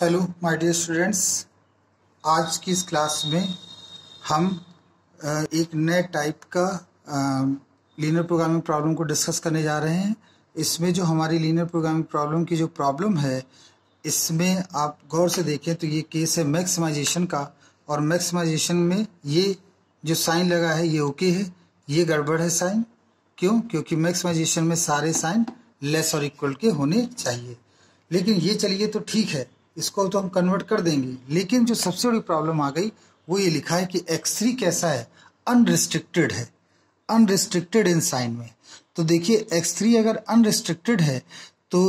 Hello my dear students आज की इस क्लास में हम एक नए टाइप का लीनियर प्रोग्रामिंग प्रॉब्लम को डिस्कस करने जा रहे हैं। इसमें जो हमारी लीनियर प्रोग्रामिंग प्रॉब्लम की जो प्रॉब्लम है, इसमें आप गौर से देखें तो ये केस है मैक्सिमाइजेशन का। और मैक्सिमाइजेशन में ये जो साइन लगा है, ये ओके है। ये गड़बड़ है साइन। क्यों? क्योंकि मैक्सिमाइजेशन में सारे साइन लेस और इक्वल के होने चाहिए। लेकिन ये चलिए तो ठीक है। इसको तो हम कन्वर्ट कर देंगे। लेकिन जो सबसे बड़ी प्रॉब्लम आ गई, वो ये लिखा है कि एक्स थ्री कैसा है? अनरिस्ट्रिक्टेड है। अनरिस्ट्रिक्टेड इन साइन में। तो देखिए एक्स थ्री अगर अनरिस्ट्रिक्टेड है तो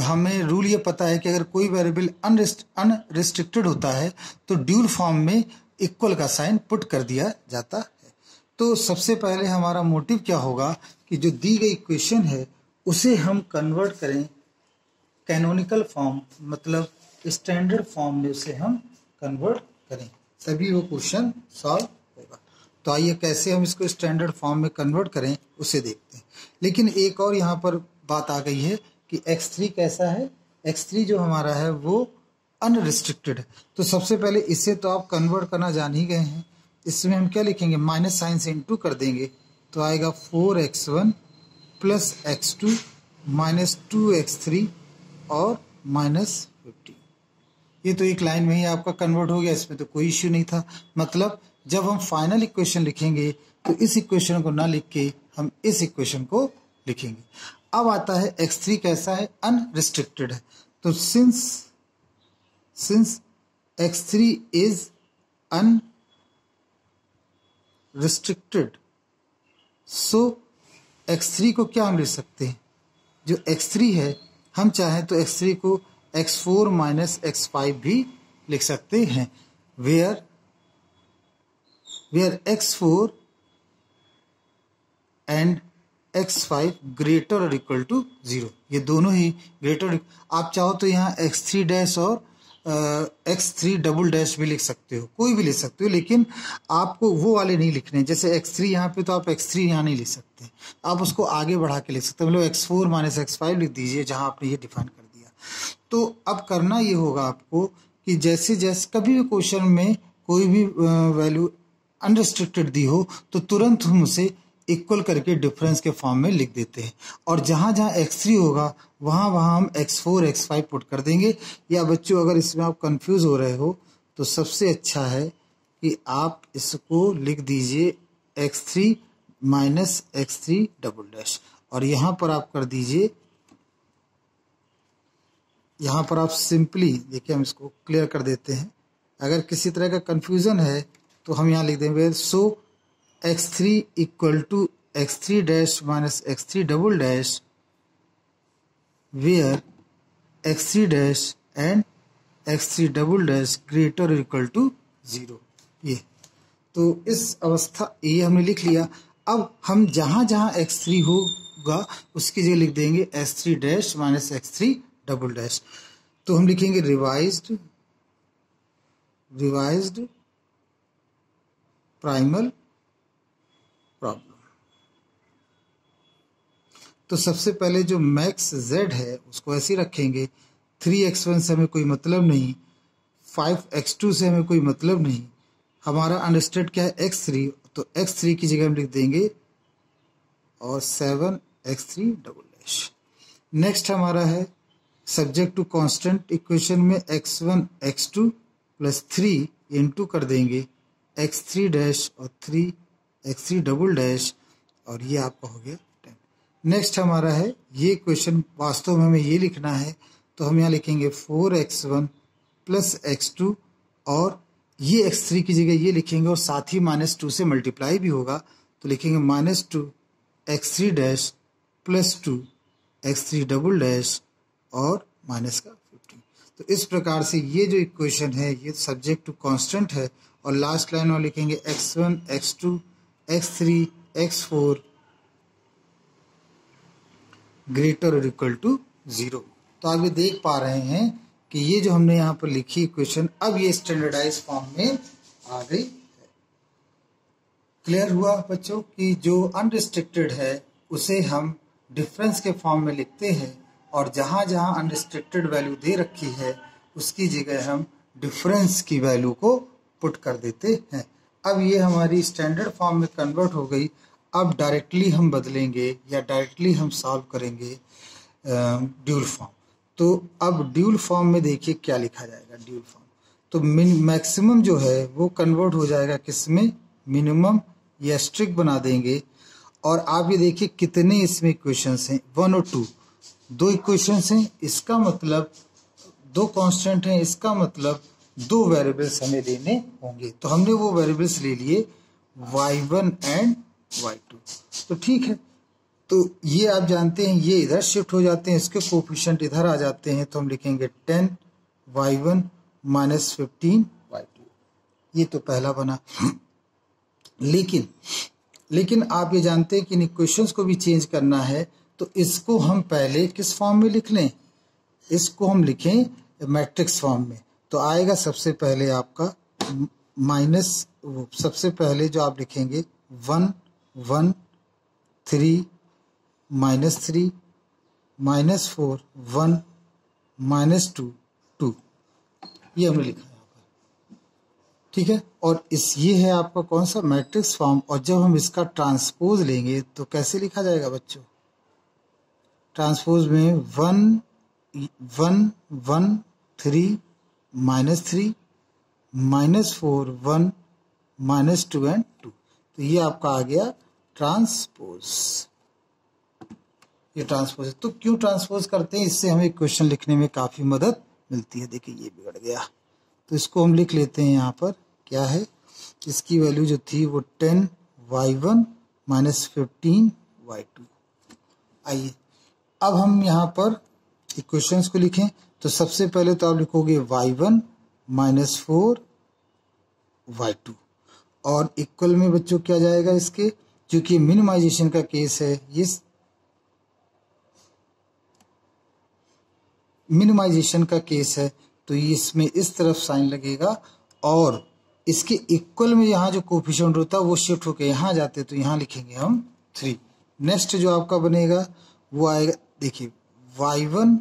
हमें रूल ये पता है कि अगर कोई वेरिएबल अनरिस्ट्रिक्टेड होता है तो ड्यूल फॉर्म में इक्वल का साइन पुट कर दिया जाता है। तो सबसे पहले हमारा मोटिव क्या होगा कि जो दी गई इक्वेशन है, उसे हम कन्वर्ट करें कैनोनिकल फॉर्म मतलब स्टैंडर्ड फॉर्म में उसे हम कन्वर्ट करें। तभी वो क्वेश्चन सॉल्व होगा। तो आइए कैसे हम इसको स्टैंडर्ड फॉर्म में कन्वर्ट करें, उसे देखते हैं। लेकिन एक और यहाँ पर बात आ गई है कि x3 कैसा है? X3 जो हमारा है, वो अनरिस्ट्रिक्टेड है। तो सबसे पहले इसे तो आप कन्वर्ट करना जान ही गए हैं। इसमें हम क्या लिखेंगे? माइनस साइन से इंटू कर देंगे। तो आएगा four x one plus x two minus two x three और माइनस फिफ्टी ये तो एक लाइन में ही आपका कन्वर्ट हो गया, इसमें तो कोई इश्यू नहीं था। मतलब जब हम फाइनल इक्वेशन लिखेंगे तो इस इक्वेशन को ना लिख के हम इस इक्वेशन को लिखेंगे। अब आता है एक्स थ्री कैसा है? अनरिस्ट्रिक्टेड है। तो since since x three is unrestricted so x three को क्या हम लिख सकते हैं? जो एक्स थ्री है, हम चाहें तो एक्स थ्री को x four minus x five भी लिख सकते हैं। Where where x four and x five greater और इक्वल टू ज़ीरो ये दोनों ही ग्रेटर आप चाहो तो यहाँ एक्स थ्री डैश और एक्स थ्री डबल डैश भी लिख सकते हो। कोई भी लिख सकते हो, लेकिन आपको वो वाले नहीं लिखने। जैसे एक्स थ्री यहाँ पे तो आप एक्स थ्री यहाँ नहीं लिख सकते। आप उसको आगे बढ़ा के लिख सकते हो। मतलब x four minus x five लिख दीजिए, जहाँ आपने ये डिफाइन कर दिया। तो अब करना ये होगा आपको कि जैसे जैसे कभी भी क्वेश्चन में कोई भी वैल्यू अनरिस्ट्रिक्टेड दी हो तो तुरंत हम उसे इक्वल करके डिफरेंस के फॉर्म में लिख देते हैं। और जहाँ जहाँ एक्स थ्री होगा, वहाँ वहाँ हम x four x five put कर देंगे। या बच्चों, अगर इसमें आप कंफ्यूज हो रहे हो तो सबसे अच्छा है कि आप इसको लिख दीजिए x three minus x three double dash और यहाँ पर आप कर दीजिए यहाँ पर आप सिंपली देखिए हम इसको क्लियर कर देते हैं। अगर किसी तरह का कन्फ्यूज़न है तो हम यहाँ लिख देंगे so x three equal to x three dash minus x three double dash where x three dash and x three double dash greater equal to zero ये। तो इस अवस्था, ये हमने लिख लिया। अब हम जहाँ जहाँ एक्स थ्री होगा, उसकी जगह लिख देंगे x three dash minus x three double dash तो हम लिखेंगे रिवाइज्ड रिवाइज्ड प्राइमल प्रॉब्लम तो सबसे पहले जो मैक्स जेड है, उसको ऐसे रखेंगे। थ्री एक्स वन से हमें कोई मतलब नहीं फाइव एक्स टू से हमें कोई मतलब नहीं। हमारा अंडरस्टैंड क्या है? एक्स थ्री तो एक्स थ्री की जगह हम लिख देंगे और seven x three double dash next हमारा है सब्जेक्ट टू कांस्टेंट इक्वेशन में x one x two plus three into कर देंगे। एक्स थ्री डैश और three x three double dash और ये आपका हो गया टेन नेक्स्ट हमारा है, ये क्वेश्चन वास्तव में हमें ये लिखना है तो हम यहाँ लिखेंगे four x one plus x two और ये एक्स थ्री की जगह ये लिखेंगे और साथ ही माइनस टू से मल्टीप्लाई भी होगा। तो लिखेंगे minus two x three dash plus two x three double dash और माइनस का फिफ्टीन तो इस प्रकार से ये जो इक्वेशन है, ये सब्जेक्ट टू कांस्टेंट है और लास्ट लाइन में लिखेंगे x one x two x three x four greater और इक्वल टू ज़ीरो तो आप ये देख पा रहे हैं कि ये जो हमने यहाँ पर लिखी इक्वेशन अब ये स्टैंडर्डाइज फॉर्म में आ गई है। क्लियर हुआ बच्चों कि जो अनरिस्ट्रिक्टेड है, उसे हम डिफरेंस के फॉर्म में लिखते हैं। और जहाँ जहाँ अनरिस्ट्रिक्टेड वैल्यू दे रखी है, उसकी जगह हम डिफरेंस की वैल्यू को पुट कर देते हैं। अब ये हमारी स्टैंडर्ड फॉर्म में कन्वर्ट हो गई। अब डायरेक्टली हम बदलेंगे या डायरेक्टली हम सॉल्व करेंगे ड्यूल फॉर्म तो अब ड्यूल फॉर्म में देखिए क्या लिखा जाएगा ड्यूल फॉर्म तो मैक्सिमम जो है, वो कन्वर्ट हो जाएगा किसमें? मिनिमम या स्ट्रिक बना देंगे। और आप ये देखिए कितने इसमें क्वेश्चन हैं। वन और टू दो इक्वेशन हैं, इसका मतलब दो कांस्टेंट हैं, इसका मतलब दो वेरिएबल्स हमें लेने होंगे। तो हमने वो वेरिएबल्स ले लिए y1 एंड y2 तो ठीक है। तो ये आप जानते हैं, ये इधर शिफ्ट हो जाते हैं, इसके कोफिशियंट इधर आ जाते हैं तो हम लिखेंगे ten y one minus fifteen y two ये तो पहला बना। लेकिन लेकिन आप ये जानते हैं कि इन इक्वेशंस को भी चेंज करना है तो इसको हम पहले किस फॉर्म में लिख लें इसको हम लिखें मैट्रिक्स फॉर्म में। तो आएगा सबसे पहले आपका माइनस सबसे पहले जो आप लिखेंगे one one three minus three minus four one minus two two ये हमने लिखा है ठीक है? और इस, ये है आपका कौन सा मैट्रिक्स फॉर्म और जब हम इसका ट्रांसपोज लेंगे तो कैसे लिखा जाएगा बच्चों? ट्रांसपोज में one one one, three, minus three, minus four, one, minus two and two. तो ये आपका आ गया ट्रांसपोज। ये ट्रांसपोज। है तो क्यों ट्रांसपोज करते हैं? इससे हमें क्वेश्चन लिखने में काफ़ी मदद मिलती है। देखिए, ये बिगड़ गया। तो इसको हम लिख लेते हैं यहाँ पर। क्या है? इसकी वैल्यू जो थी वो ten, y one, minus fifteen, y two. आइए। अब हम यहाँ पर इक्वेशंस को लिखें। तो सबसे पहले तो आप लिखोगे y one minus four y two और इक्वल में बच्चों क्या जाएगा इसके? क्योंकि मिनिमाइजेशन का केस है, ये मिनिमाइजेशन का केस है तो इसमें इस तरफ़ साइन लगेगा। और इसके इक्वल में यहाँ जो कोफिशियंट होता है, वो शिफ्ट होकर यहाँ जाते तो यहाँ लिखेंगे हम थ्री नेक्स्ट जो आपका बनेगा, वो आएगा देखिए y one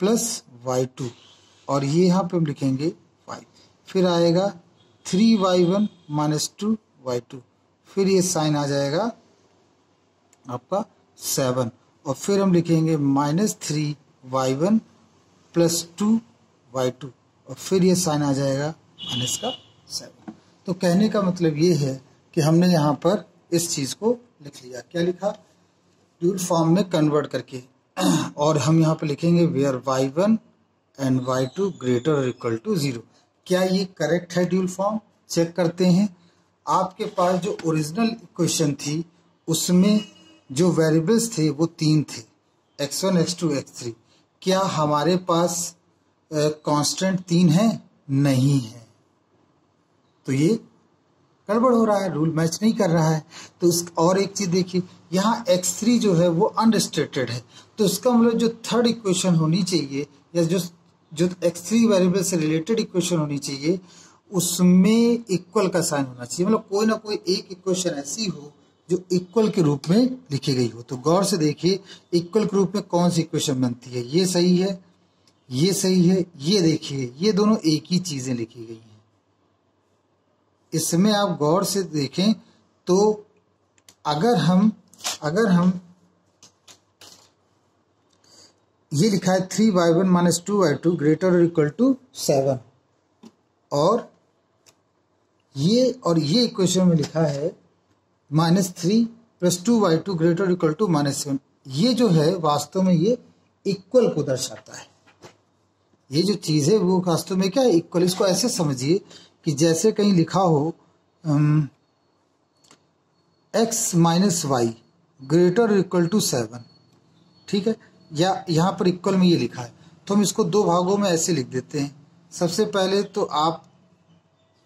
plus y two और ये यहाँ पे हम लिखेंगे फाइव फिर आएगा three y one minus two y two फिर ये साइन आ जाएगा आपका सेवन और फिर हम लिखेंगे minus three y one plus two y two और फिर ये साइन आ जाएगा माइनस का सेवन तो कहने का मतलब ये है कि हमने यहाँ पर इस चीज़ को लिख लिया। क्या लिखा? ड्यूल फॉर्म में कन्वर्ट करके। और हम यहाँ पर लिखेंगे where y one and y two greater और इक्वल टू ज़ीरो क्या ये करेक्ट है ड्यूल फॉर्म चेक करते हैं। आपके पास जो ओरिजिनल इक्वेशन थी, उसमें जो वेरिएबल्स थे, वो तीन थे x one x two x three क्या हमारे पास कांस्टेंट तीन है? नहीं है। तो ये गड़बड़ हो रहा है रूल मैच नहीं कर रहा है। तो इस, और एक चीज़ देखिए, यहाँ एक्स थ्री जो है वो अनरिस्ट्रिक्टेड है। तो इसका मतलब जो थर्ड इक्वेशन होनी चाहिए, या जो जो एक्स थ्री वेरिएबल से रिलेटेड इक्वेशन होनी चाहिए, उसमें इक्वल का साइन होना चाहिए। मतलब कोई ना कोई एक इक्वेशन ऐसी हो, जो इक्वल के रूप में लिखी गई हो। तो गौर से देखिए इक्वल के रूप में कौन सी इक्वेशन बनती है? ये सही है, ये सही है, ये देखिए, ये दोनों एक ही चीज़ें लिखी गई हैं। इसमें आप गौर से देखें तो अगर हम अगर हम ये लिखा है three y one minus two y two greater और इक्वल टू सेवन और ये और ये इक्वेशन में लिखा है minus three plus two y two greater equal to minus seven ये जो है, वास्तव में ये इक्वल को दर्शाता है। ये जो चीज़ है, वो वास्तव में क्या है? इक्वल इसको ऐसे समझिए कि जैसे कहीं लिखा हो x minus y greater equal to seven ठीक है? या यहाँ पर इक्वल में ये लिखा है। तो हम इसको दो भागों में ऐसे लिख देते हैं। सबसे पहले तो आप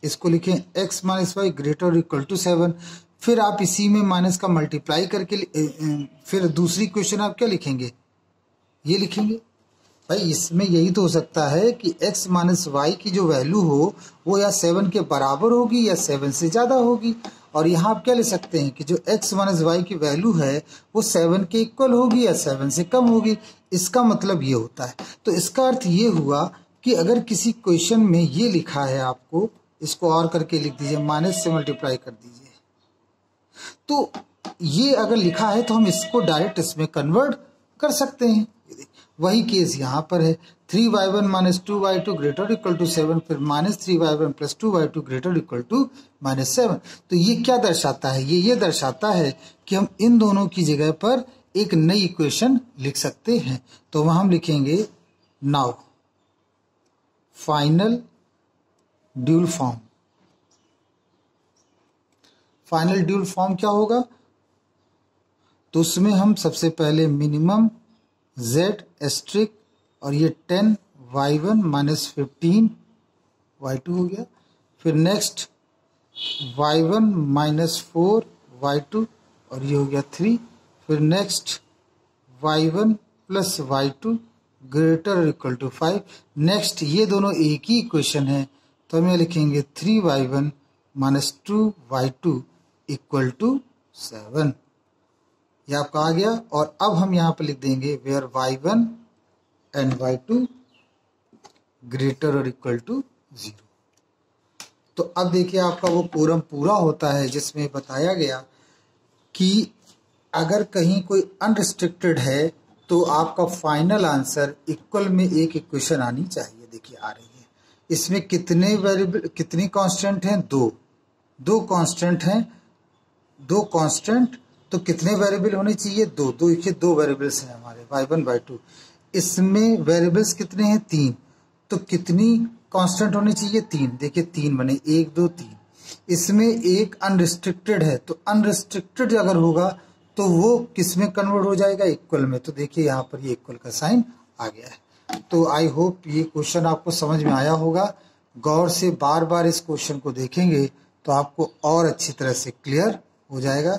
इसको लिखें x minus y greater equal to seven फिर आप इसी में माइनस का मल्टीप्लाई करके फिर दूसरी क्वेश्चन आप क्या लिखेंगे? ये लिखेंगे। भाई, इसमें यही तो हो सकता है कि x माइनस वाई की जो वैल्यू हो, वो या सेवन के बराबर होगी या सेवन से ज़्यादा होगी। और यहाँ आप क्या ले सकते हैं कि जो x माइनस वाई की वैल्यू है, वो सेवन के इक्वल होगी या सेवन से कम होगी। इसका मतलब ये होता है। तो इसका अर्थ ये हुआ कि अगर किसी क्वेश्चन में ये लिखा है आपको, इसको और करके लिख दीजिए माइनस से मल्टीप्लाई कर दीजिए। तो ये अगर लिखा है तो हम इसको डायरेक्ट इसमें कन्वर्ट कर सकते हैं। वही केस यहाँ पर है। Three y one minus two y two greater equal to seven फिर minus three y one plus two y two greater equal to minus seven तो ये क्या दर्शाता है? ये ये दर्शाता है कि हम इन दोनों की जगह पर एक नई इक्वेशन लिख सकते हैं। तो वहाँ हम लिखेंगे now final dual form final dual form क्या होगा? तो उसमें हम सबसे पहले मिनिमम जेड एस्ट्रिक और ये ten y one minus fifteen y two हो गया। फिर next y one minus four y two और ये हो गया थ्री फिर next y one plus y two greater equal to five next ये दोनों एक ही इक्वेशन है। तो हम ये लिखेंगे three y one minus two y two equal to seven ये आपका आ गया और अब हम यहाँ पर लिख देंगे where y one and y two greater और इक्वल टू ज़ीरो तो अब देखिए आपका वो कोरम पूरा होता है जिसमें बताया गया कि अगर कहीं कोई अनरिस्ट्रिक्टेड है तो आपका फाइनल आंसर इक्वल में एक इक्वेशन आनी चाहिए। देखिए आ रही है। इसमें कितने वेरिएबल कितनी कांस्टेंट हैं? दो। दो कांस्टेंट हैं। दो कांस्टेंट तो कितने वेरिएबल होने चाहिए? दो। दो, देखिए, दो वेरिएबल्स हैं हमारे वाई वन वाई टू इसमें वेरिएबल्स कितने हैं? तीन। तो कितनी कांस्टेंट होनी चाहिए? तीन। देखिए, तीन बने। एक, दो, तीन। इसमें एक अनरिस्ट्रिक्टेड है। तो अनरिस्ट्रिक्टेड अगर होगा तो वो किसमें कन्वर्ट हो जाएगा? इक्वल में। तो देखिए, यहाँ पर ये इक्वल का साइन आ गया है। तो आई होप ये क्वेश्चन आपको समझ में आया होगा। गौर से बार बार इस क्वेश्चन को देखेंगे तो आपको और अच्छी तरह से क्लियर हो जाएगा।